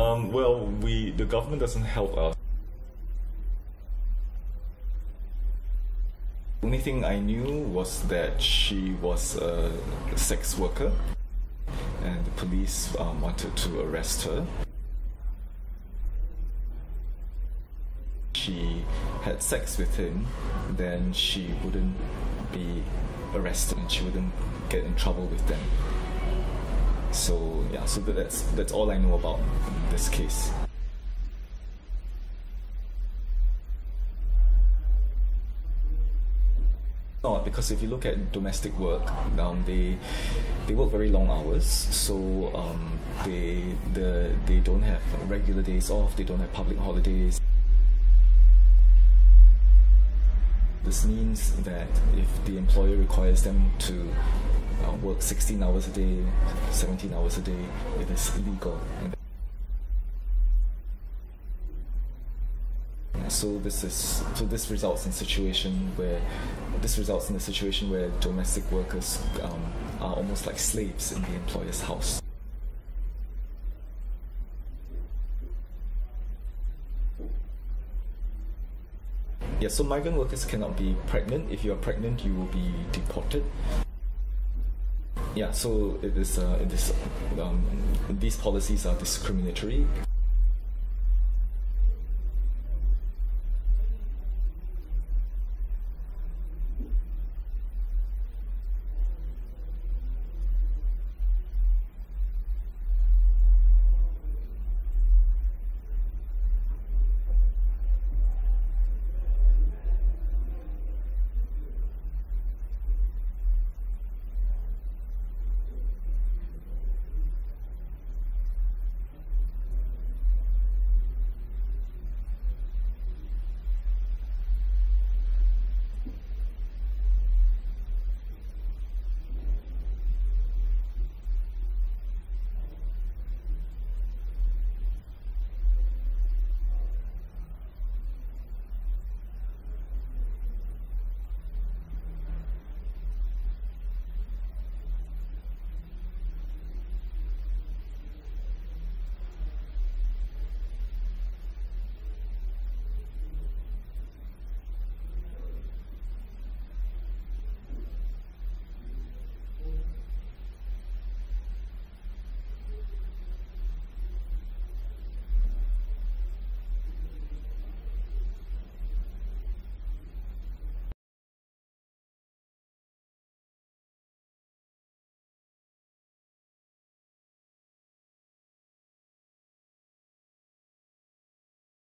Um, well, we the government doesn't help us. The only thing I knew was that she was a sex worker, and the police um, wanted to arrest her. She had sex with him, then she wouldn't be arrested and she wouldn't get in trouble with them. So yeah, so that's that's all I know about this case. Not because if you look at domestic work, um, they they work very long hours, so um, they the they don't have regular days off. They don't have public holidays. This means that if the employer requires them to uh, work 16 hours a day, 17 hours a day, it is illegal. So this is so this results in situation where this results in a situation where domestic workers um, are almost like slaves in the employer's house. Yeah, so migrant workers cannot be pregnant. If you are pregnant, you will be deported. Yeah, so it is. Uh, it is. Um, these policies are discriminatory.